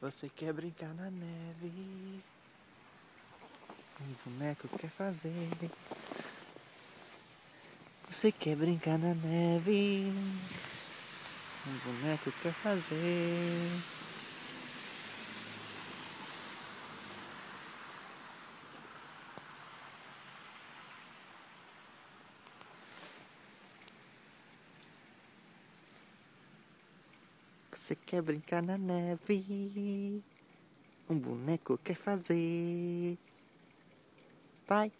Você quer brincar na neve? Um boneco quer fazer. Você quer brincar na neve? Um boneco quer fazer. Você quer brincar na neve? Um boneco quer fazer. Vai.